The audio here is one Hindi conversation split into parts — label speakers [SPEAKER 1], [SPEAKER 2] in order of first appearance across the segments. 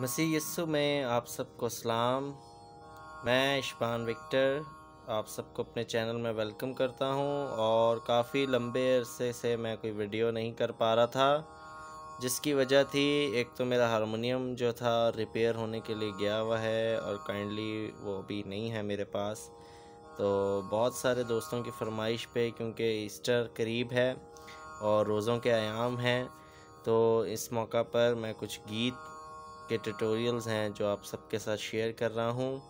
[SPEAKER 1] मसीह यस्सु में आप सबको सलाम। मैं इशबान विक्टर, आप सबको अपने चैनल में वेलकम करता हूँ और काफ़ी लंबे अरसे से मैं कोई वीडियो नहीं कर पा रहा था, जिसकी वजह थी एक तो मेरा हारमोनियम जो था रिपेयर होने के लिए गया हुआ है और काइंडली वो अभी नहीं है मेरे पास। तो बहुत सारे दोस्तों की फरमाइश पे, क्योंकि ईस्टर करीब है और रोज़ों के आयाम हैं तो इस मौका पर मैं कुछ गीत के ट्यूटोरियल्स हैं जो आप सबके साथ शेयर कर रहा हूँ।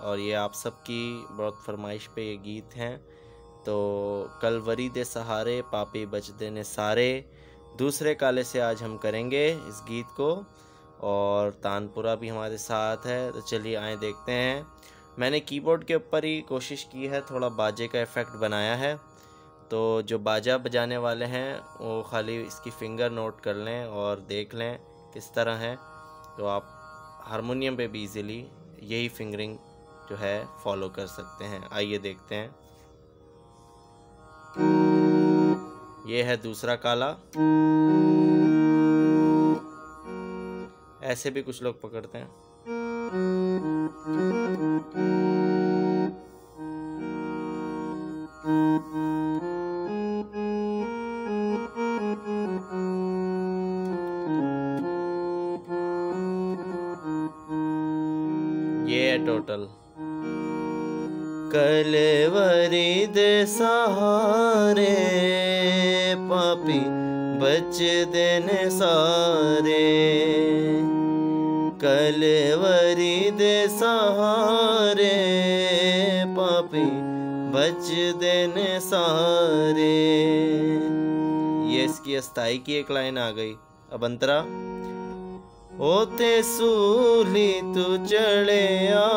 [SPEAKER 1] और ये आप सबकी बहुत फरमाइश पे ये गीत हैं। तो कल वरी दे सहारे, पापी बच देने सारे। दूसरे काले से आज हम करेंगे इस गीत को। और तानपुरा भी हमारे साथ है तो चलिए आए देखते हैं। मैंने कीबोर्ड के ऊपर ही कोशिश की है, थोड़ा बाजे का इफ़ेक्ट बनाया है। तो जो बाजा बजाने वाले हैं, वो खाली इसकी फिंगर नोट कर लें और देख लें किस तरह है। तो आप हारमोनियम पे भी इजीली यही फिंगरिंग जो है फॉलो कर सकते हैं। आइए देखते हैं। ये है दूसरा काला। ऐसे भी कुछ लोग पकड़ते हैं। टोटल कलवरी दे सहारे, पापी बच देने सारे। कलवरी दे सहारे, पापी बच देने सारे। ये इसकी अस्थाई की एक लाइन आ गई। अब अंतरा ਉਤੇ ਸੂਲੀ ਤੂੰ ਚੜਿਆ।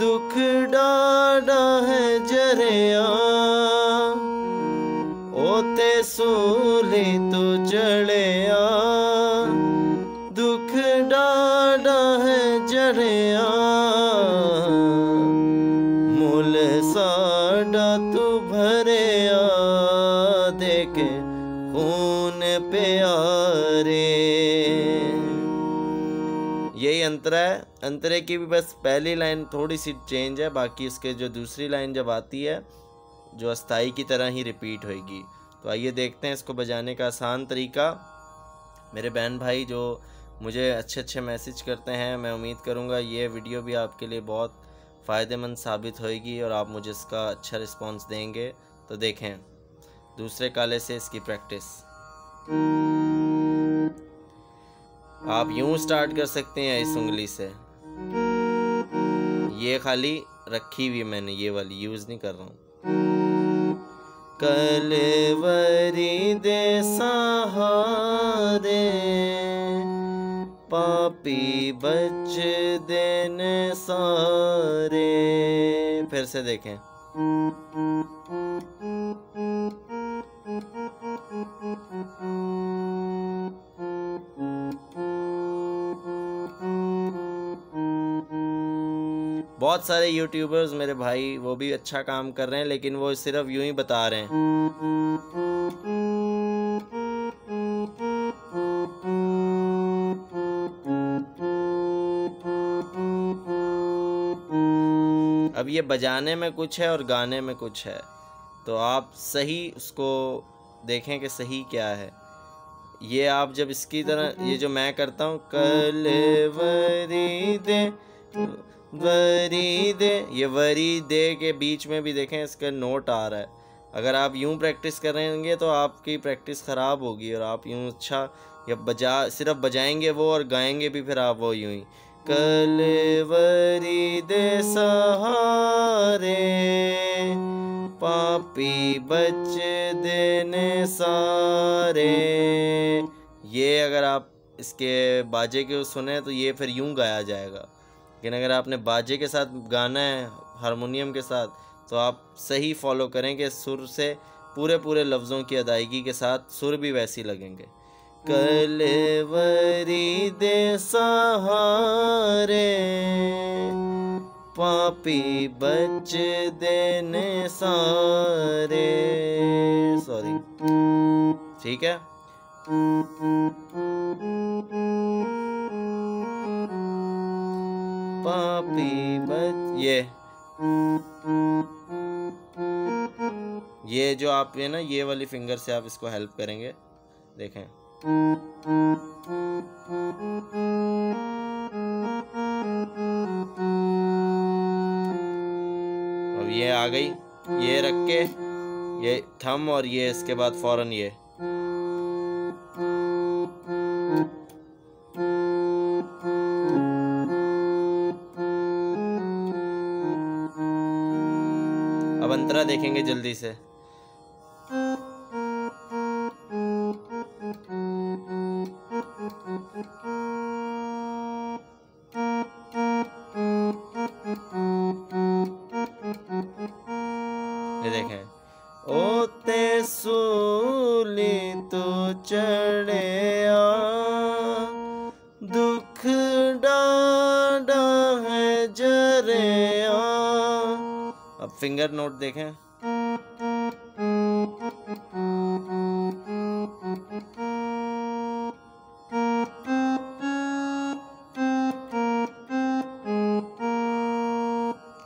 [SPEAKER 1] ਦੁਖ ਡਾਡਾ ਹੈ ਜਰਿਆ। ਤੇ ਸੂਲੀ ਤੂੰ ਚੜਿਆ। अंतर है। अंतरे की भी बस पहली लाइन थोड़ी सी चेंज है, बाकी उसके जो दूसरी लाइन जब आती है, जो अस्थाई की तरह ही रिपीट होएगी। तो आइए देखते हैं इसको बजाने का आसान तरीका। मेरे बहन भाई जो मुझे अच्छे अच्छे मैसेज करते हैं, मैं उम्मीद करूँगा ये वीडियो भी आपके लिए बहुत फ़ायदेमंद साबित होएगी और आप मुझे इसका अच्छा रिस्पॉन्स देंगे। तो देखें, दूसरे काले से इसकी प्रैक्टिस आप यूँ स्टार्ट कर सकते हैं इस उंगली से। ये खाली रखी हुई मैंने, ये वाली यूज़ नहीं कर रहा हूँ। कलवरी दे सहारे, पापी बच देने सारे। फिर से देखें। बहुत सारे यूट्यूबर्स मेरे भाई, वो भी अच्छा काम कर रहे हैं, लेकिन वो सिर्फ़ यूँ ही बता रहे हैं। अब ये बजाने में कुछ है और गाने में कुछ है। तो आप सही उसको देखें कि सही क्या है। ये आप जब इसकी तरह, ये जो मैं करता हूँ, कल वरी दे वरी दे ये वरी दे के बीच में भी देखें, इसका नोट आ रहा है। अगर आप यूँ प्रैक्टिस करेंगे तो आपकी प्रैक्टिस ख़राब होगी और आप यूँ अच्छा या बजा, सिर्फ़ बजाएँगे वो और गाएँगे भी फिर आप वो यूँ ही। कल वरी दे सहारे, पापी बच देने सारे। ये अगर आप इसके बाजे के सुने तो ये फिर यूँ गाया जाएगा। लेकिन अगर आपने बाजे के साथ गाना है हारमोनियम के साथ तो आप सही फॉलो करेंगे सुर से पूरे पूरे लफ्ज़ों की अदायगी के साथ सुर भी वैसी लगेंगे। कलवरी दे सहारे, पापी बच देने सारे। सॉरी ठीक है? ये। ये जो आप ये ना, ये वाली फिंगर से आप इसको हेल्प करेंगे। देखें। अब ये आ गई। ये रख के, ये थम और ये इसके बाद फ़ौरन ये। अब अंतरा देखेंगे जल्दी से। अब फिंगर नोट देखें।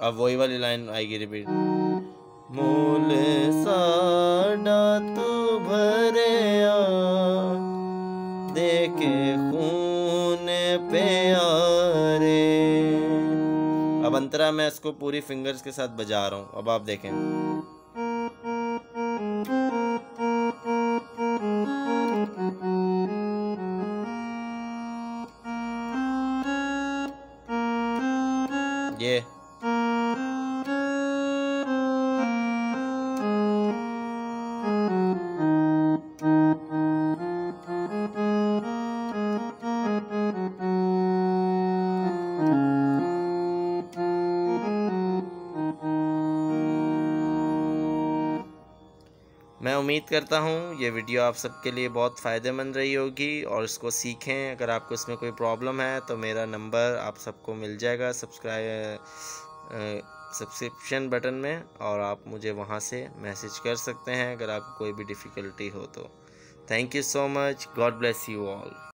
[SPEAKER 1] अब वही वाली लाइन आएगी रिपीट मूल साडा तू भरे देखे अब अंतरा मैं इसको पूरी फिंगर्स के साथ बजा रहा हूँ। अब आप देखें। ये। मैं उम्मीद करता हूँ ये वीडियो आप सबके लिए बहुत फ़ायदेमंद रही होगी और इसको सीखें। अगर आपको इसमें कोई प्रॉब्लम है तो मेरा नंबर आप सबको मिल जाएगा सब्सक्राइब सब्सक्रिप्शन बटन में और आप मुझे वहाँ से मैसेज कर सकते हैं अगर आपको कोई भी डिफ़िकल्टी हो तो। Thank you so much. God bless you all.